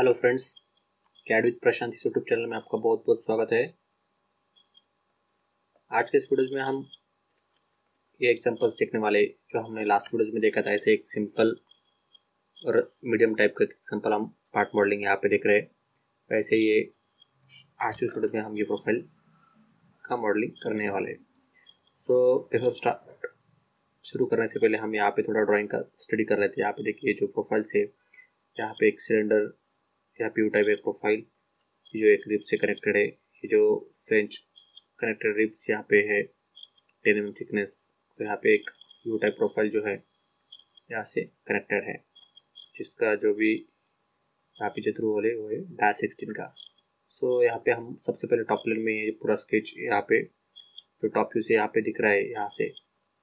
Hello friends CAD with Prashant इस YouTube channel में आपका बहुत बहुत स्वागत है। आज के इस वीडियो में हम ये एग्जांपल्स देखने वाले, जो हमने लास्ट वीडियोज़ में देखा था, ऐसे एक सिंपल और मीडियम टाइप का एग्जांपल हम पार्ट मॉडलिंग यहाँ पे देख रहे हैं। वैसे ये आज के वीडियो में हम ये प्रोफ़ाइल का मॉडलिंग करने वाले सो बिफोर स्टार्ट शुरू करने से पहले हम यहाँ पे थोड़ा ड्राइंग का स्टडी कर रहे थे। यहाँ पे देखिए जो प्रोफ़ाइल से यहाँ पे एक सिलेंडर यहाँ पे यू टाइप एक प्रोफ़ाइल जो एक रिप से कनेक्टेड है जो फ्रेंच कनेक्टेड रिप्स यहाँ पे है टेन एम थिकनेस तो यहाँ पे एक यू टाइप प्रोफ़ाइल जो है यहाँ से कनेक्टेड है जिसका जो भी यहाँ पे जो थ्रू होले वो है डाय सिक्सटीन का। सो so, यहाँ पे हम सबसे पहले टॉप लेन में ये पूरा स्केच यहाँ पे जो तो टॉप व्यू से यहाँ पे दिख रहा है यहाँ से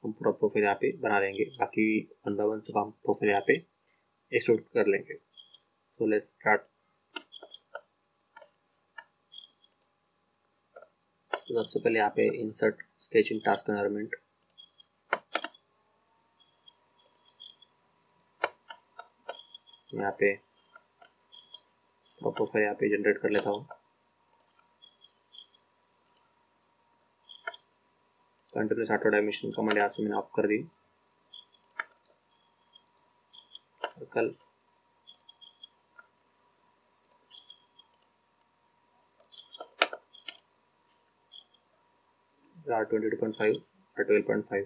हम पूरा प्रोफ़ाइल यहाँ पे बना लेंगे। बाकी वन बाय वन सब हम प्रोफ़ाइल यहाँ पे एक्सट्रूड कर लेंगे। सो लेट्स स्टार्ट तो सबसे पहले यहाँ पे इंसर्ट स्केचिंग टास्क एनवायरमेंट यहाँ पे प्रोफ़ाइल यहाँ पे जनरेट कर लेता हूँ। कंटिन्यूस ऑटो डायमेंशन कमांड यहाँ से मैंने ऑफ़ कर दी। कल R twenty two point five R twelve point five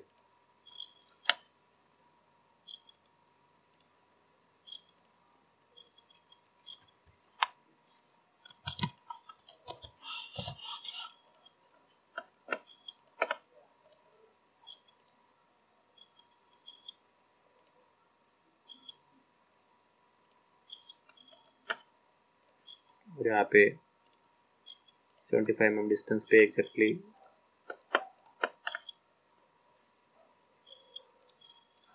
और यहाँ पे 75 mm डिस्टेंस पे एग्जैक्टली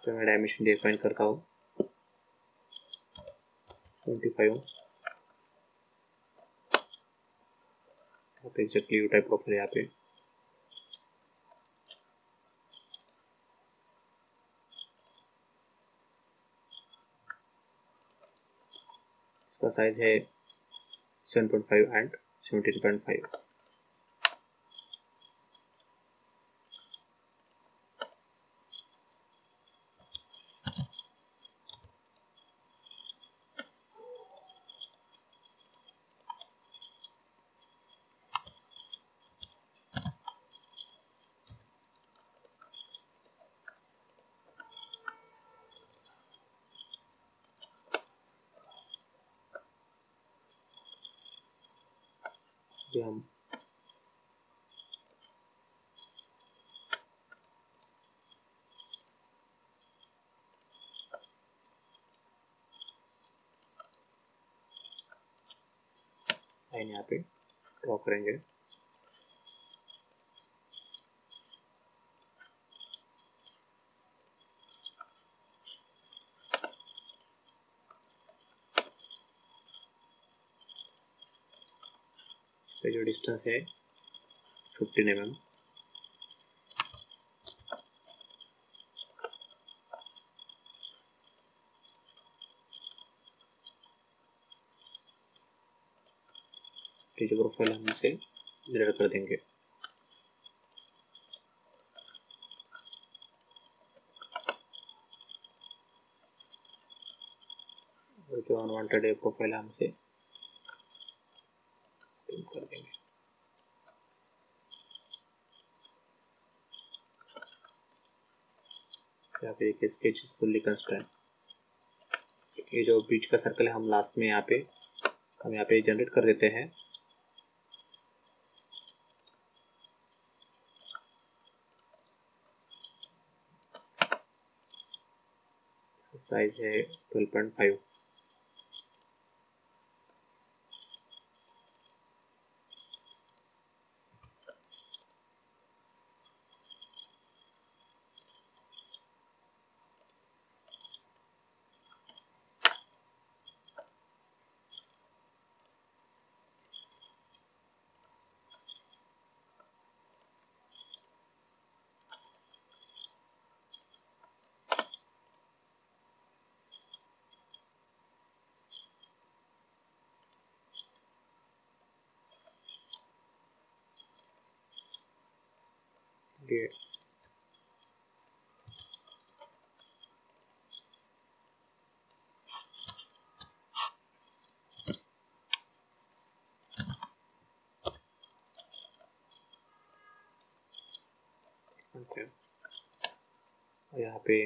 तो मैं डायमेंशन डिफाइन करता हूँ? ट्वेंटी फाइव पे एग्जैक्टली यू टाइप प्रोफ़ाइल यहाँ पे। इसका साइज़ है seven point five and seventeen point five अभी हम। एंड यहाँ पे ड्रॉ करेंगे। का है fifteen M M teacher profile हम इसे जनरेट कर देंगे। जो अनवांटेड है प्रोफ़ाइल हम इसे कर देंगे यहाँ पे एक स्केच फुल्ली कंस्ट्रेंट ये जो बीच का सर्कल है, हम लास्ट में यहाँ पे, हम यहाँ पे जनरेट कर देते हैं। साइज़ है twelve point five thirty okay okay यहाँ पे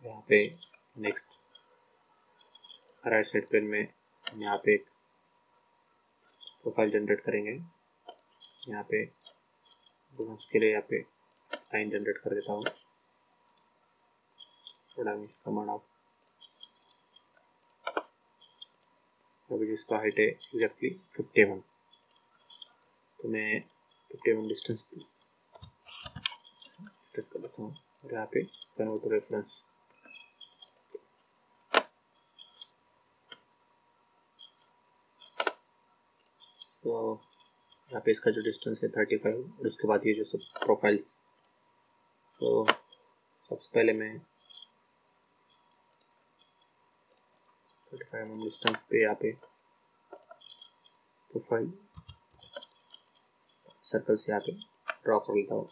यहाँ पे नेक्स्ट राइट साइड पेन में हम यहाँ पे एक प्रोफ़ाइल जनरेट करेंगे। यहाँ पे के लिए यहाँ पे लाइन जनरेट कर देता हूँ। थोड़ा कमांड आप अभी जिसका हाइट है एग्जैक्टली फिफ्टी वन तो मैं फिफ्टी वन डिस्टेंस कर लेता हूँ और यहाँ पे कन्वर्ट रेफरेंस तो यहाँ पे इसका जो डिस्टेंस है थर्टी फाइव और उसके बाद ये जो सब प्रोफाइल्स तो सबसे पहले मैं थर्टी फाइव एम डिस्टेंस पे यहाँ पे प्रोफ़ाइल सर्कल से यहाँ पे ड्रॉ कर लेता हूँ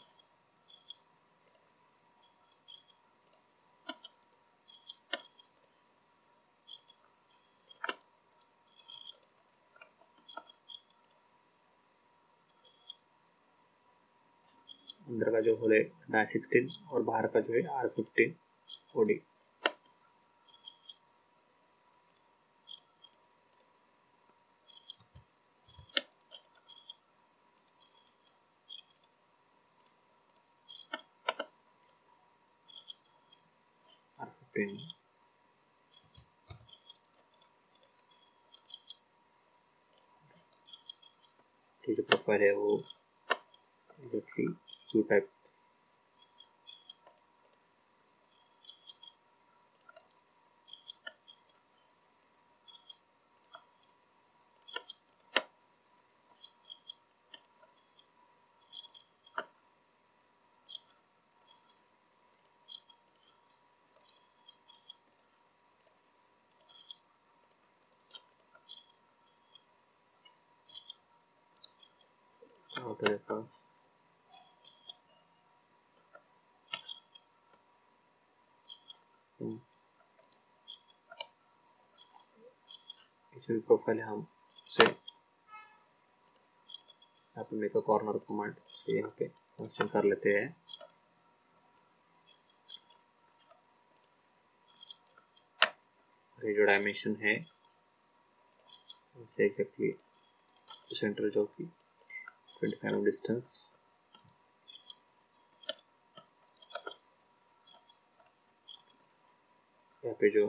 अंदर का जो होल है डाई सिक्सटीन और बाहर का जो है आर फिफ्टीन ओडी जो प्रोफ़ाइल है वो exactly key type okay fast जो प्रोफ़ाइल है हम से यहाँ पे मेक कॉर्नर कमांड से यहाँ पे फ़ंक्शन कर लेते हैं। ये जो डायमेंशन है से एग्जैक्टली सेंटर जो कि 25 डिस्टेंस यहाँ पे जो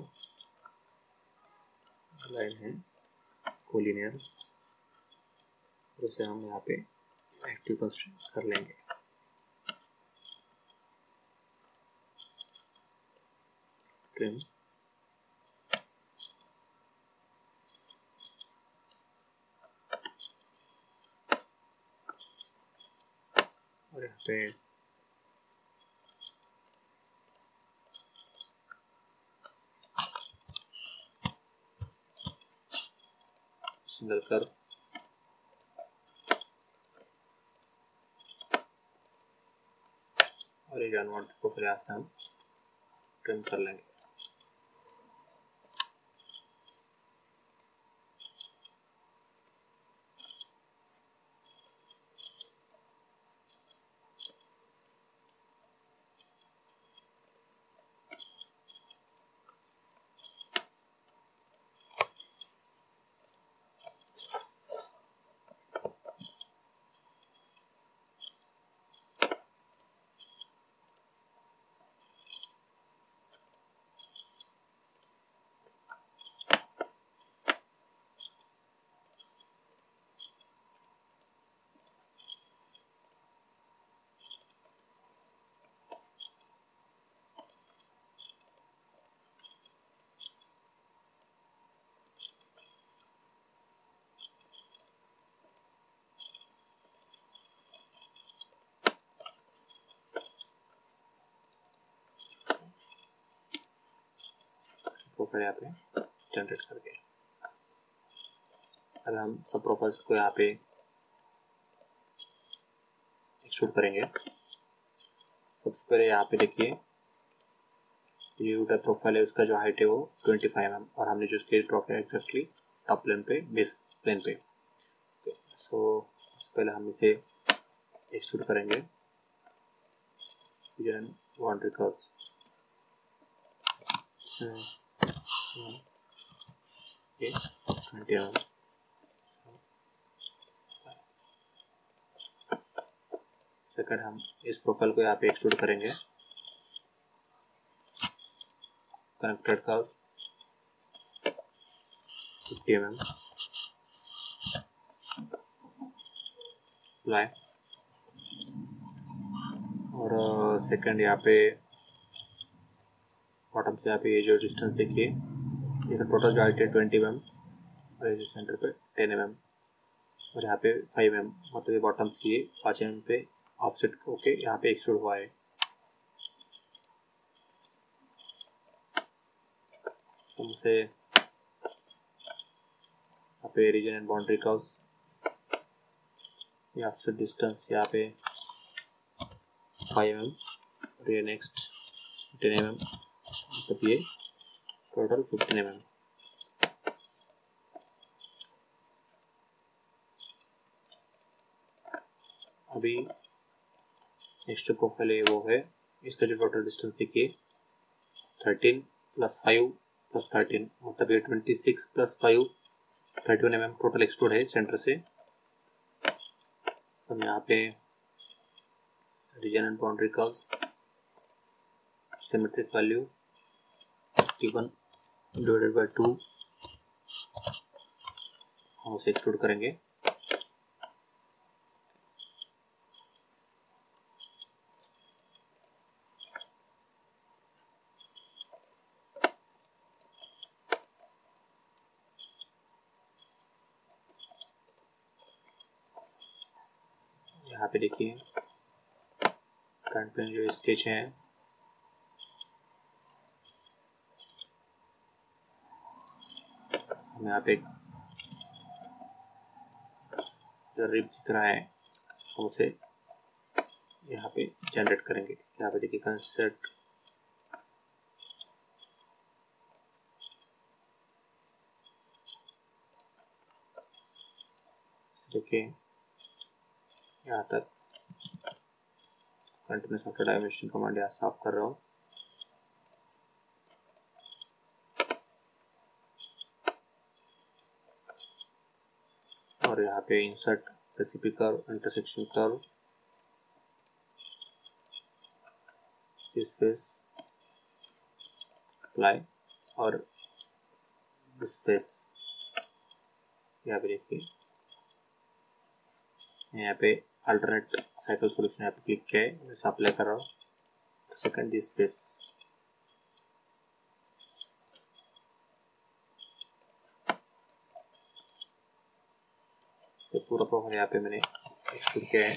लाइन है कोलिनियर उसे हम यहाँ पे एक्टिव कंस्ट्रक्ट कर लेंगे। ट्रिम और यहाँ पे सिंगल कर। और ये जानवर को प्रयास हम ट्रिम कर लेंगे। प्रोफ़ाइल यहाँ पे जनरेट करके। अब हम सब प्रोफाइल्स को यहाँ पे एक्सट्रूड करेंगे, सबसे पहले यहाँ पे देखिए, ये का प्रोफ़ाइल है, उसका जो हाइट है वो ट्वेंटी फाइव एम और हमने जो स्केच ड्रॉप है एक्जैक्टली टॉप प्लेन पे बेस प्लेन पे। सो पहले हम इसे एक्सट्रूड करेंगे। Boundary curves twenty M second हम इस प्रोफ़ाइल को यहाँ पे एक्सट्रूड करेंगे। Connected curve 50 mm apply और सेकंड यहाँ पे बॉटम से यहाँ पे ये जो डिस्टेंस देखिए। ये तो टोटल जो हाइट है ट्वेंटी एम और सेंटर पे टेन एम एम और यहाँ पे फाइव एम मतलब बॉटम से पाँच एम पे ऑफसेट होके यहाँ पे एक्सट्रूड हुआ है। तुमसे यहाँ पे रीजन एंड बाउंड्री कर्व्स ये आपसे डिस्टेंस यहाँ पे फाइव एम और ये नेक्स्ट टेन एम एम मतलब ये टोटल फिफ्टीन एम अभी नेक्स्ट जो प्रोफ़ाइल है वो है इसका जो टोटल डिस्टेंस देखिए thirteen plus five plus thirteen मतलब ये twenty six plus five thirty one M M total extrude है सेंटर से. हम यहाँ पे region and boundary curves symmetric value T one divided by two हम उसे एक्सट्रूड करेंगे। यहाँ पे देखिए पे जो स्केच है। हम यहाँ पे जो रिप दिख रहा है। हम उसे यहाँ पे जनरेट करेंगे। यहाँ पे देखिए कंसेप्ट देखिए, यहाँ तक। कंटिन्यूस ऑटो डायमेंशन कमांड यहाँ साफ़ कर रहा हूँ। और यहाँ पे insert recipe curve intersection curve space apply और स्पेस यहाँ पे देखिए। यहाँ पे अल्टरनेट साइकिल सोल्यूशन यहाँ पे क्लिक किया है। अप्लाई कर रहा हूँ। सेकंड स्पेस तो पूरा प्रोफ़ाइल यहाँ पे मैंने एक्सट्रूड किया है।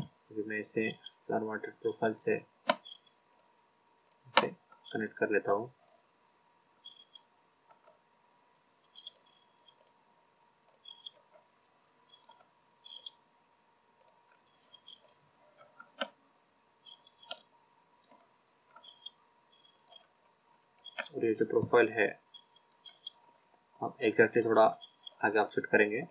अभी मैं इसे अनवांटेड प्रोफ़ाइल से कनेक्ट कर लेता हूँ। और ये जो प्रोफ़ाइल है हम एग्जैक्टली थोड़ा आगे ऑफसेट करेंगे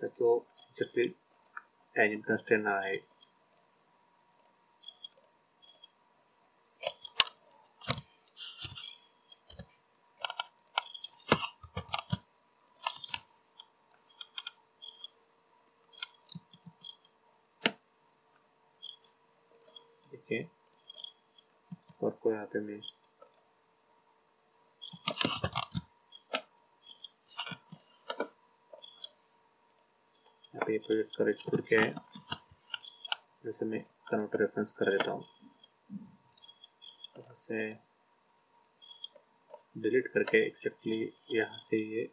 ताकि एग्जैक्टली टेंजेंट कंस्ट्रेंट ना आए देखिए और को यहाँ पे मैं यहाँ पे प्रोजेक्ट कर एक्सपोर्ट क्या है। जैसे मैं कन्वर्टर रेफरेंस कर देता हूँ। से डिलीट करके एक्जैक्टली यहाँ से ये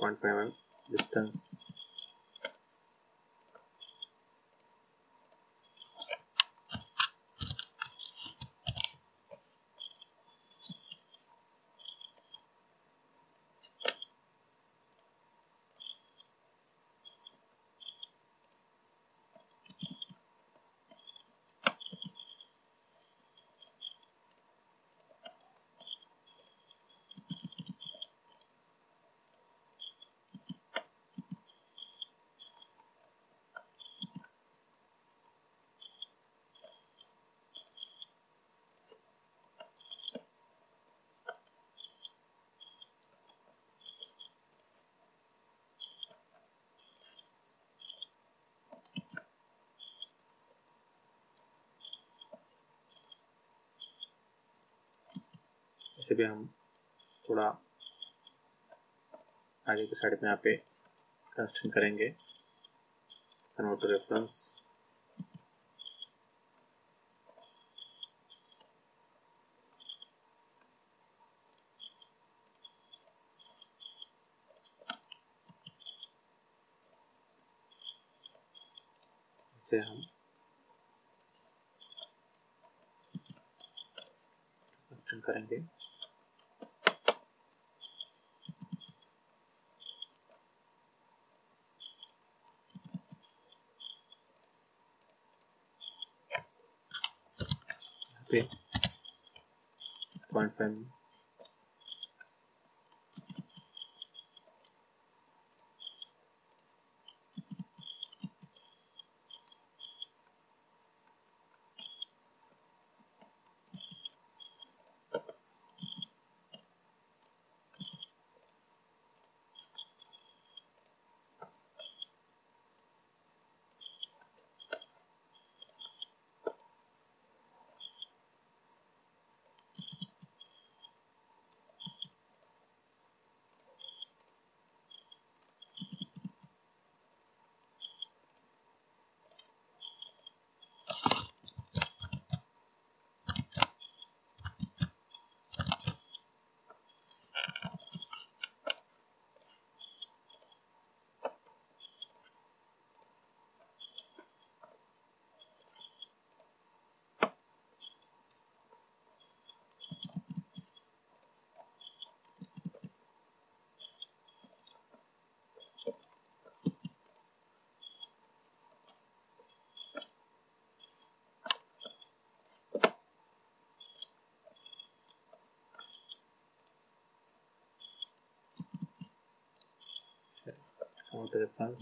पॉइंट फाइव डिस्टेंस इसे भी हम थोड़ा आगे के साइड में यहाँ पे कंस्टेंट करेंगे। कन्वर्ट टू रेफरेंस इसे हम कंस्टेंट करेंगे bit of fun.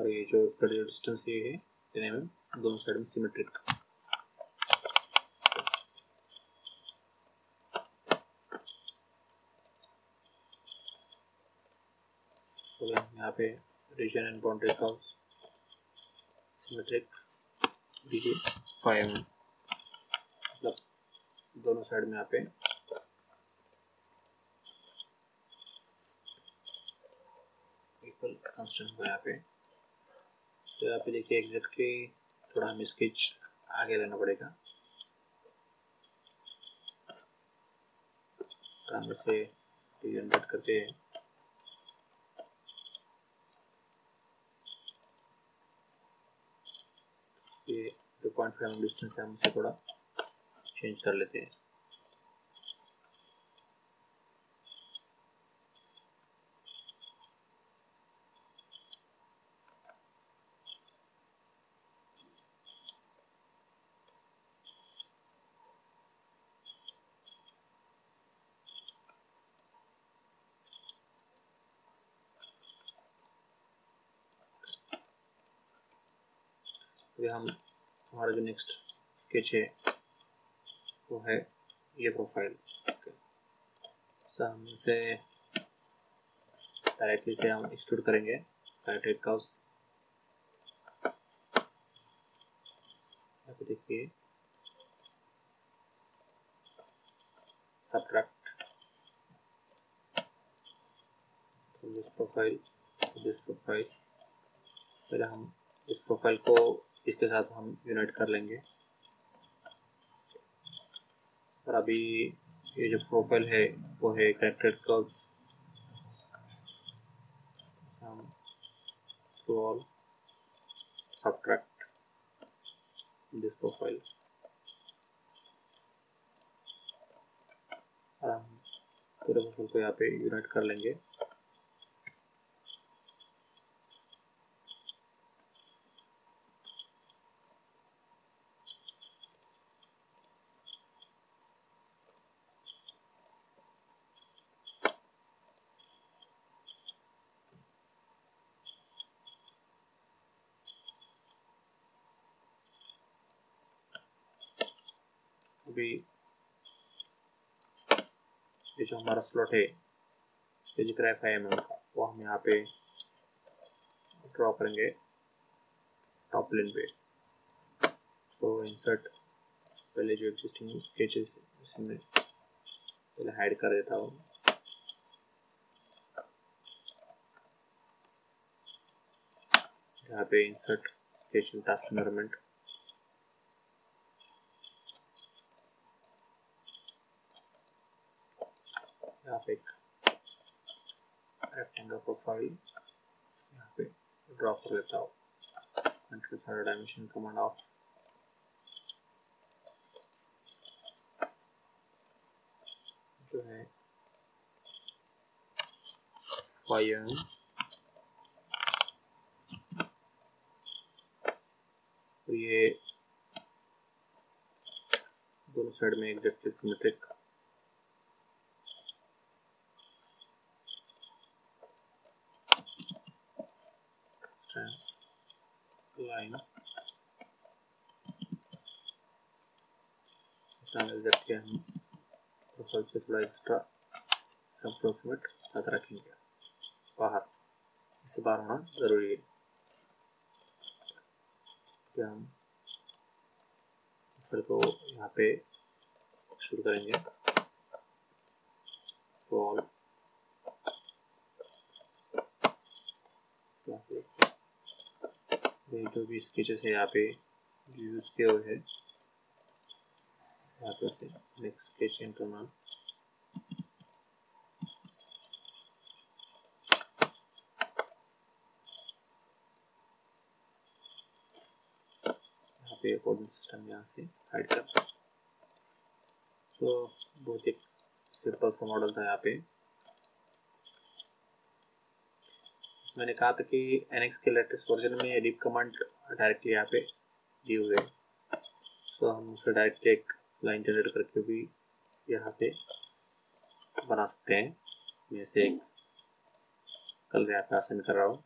और ये जो इसका जो डिस्टेंस ये है टेन एम दोनों साइड में सिमेट्रिक तो यहाँ पे रीजन एंड बाउंड्री का सिमेट्रिक डी फाइव मतलब दोनों साइड में यहाँ पे इक्वल कंस्टेंट हुआ यहाँ पे तो यहाँ पे देखिए एग्जैक्टली थोड़ा हमें स्केच आगे लेना पड़ेगा। तो इसे जनरेट करते हैं। ये जो पॉइंट फाइव डिस्टेंस है, हम उसे थोड़ा चेंज कर लेते हैं। हम हमारा जो नेक्स्ट स्केच है, वो है ये प्रोफ़ाइल सो हम इसे डायरेक्टली से हम एक्सट्रूड करेंगे देखिए। This profile to this profile पहले हम इस प्रोफ़ाइल को इसके साथ हम यूनाइट कर लेंगे। और अभी ये जो प्रोफ़ाइल है, वो है कनेक्टेड कर्व्स हम through all subtract this profile और हम पूरे प्रोफ़ाइल को यहाँ पे यूनाइट कर लेंगे। भी ये जो हमारा स्लॉट है, ये दिख रहा है फाइव एम का वो हम यहाँ पे ड्रॉ करेंगे टॉप लेन पे। तो इंसर्ट पहले जो एग्जिस्टिंग स्केचेस इसमें पहले हाइड कर देता हूँ। यहाँ पे इंसर्ट स्पेशल टास्क एनवायरनमेंट यहाँ पे रेक्टेंगल प्रोफ़ाइल यहाँ पे ड्रॉ कर लेता हूँ. कंट्रोल सारा डायमेंशन कमांड ऑफ़ जो है वाई तो ये दोनों साइड में एग्जैक्टली सिमेट्रिक लाइन एग्जैक्टली हम प्रोफ़ाइल से थोड़ा एक्स्ट्रा अप्रोक्सीमेट साथ रखेंगे। बाहर। इससे बाहर होना ज़रूरी है। कि हम फिर को यहाँ पे शुरू करेंगे। वॉल जो भी स्केचेस है यहाँ पे यूज़ किए हुए हैं। इंटरनल पे कोडिंग सिस्टम यहाँ से हाइड तो बहुत एक सिंपल सा मॉडल था यहाँ पे। मैंने कहा था कि एनएक्स के लेटेस्ट वर्जन में रिप कमांड डायरेक्टली यहाँ पे दिए हुए तो हम उसे डायरेक्टली एक लाइन जनरेट करके भी यहाँ पे बना सकते हैं। मैं से एक कल यहाँ पे आसन कर रहा हूँ।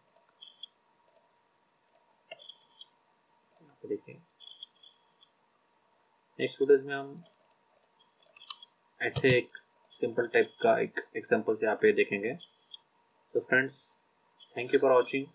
देखिए नेक्स्ट वीडियोज़ में हम ऐसे एक सिंपल टाइप का एक एग्जांपल यहाँ पे देखेंगे। तो friends thank you for watching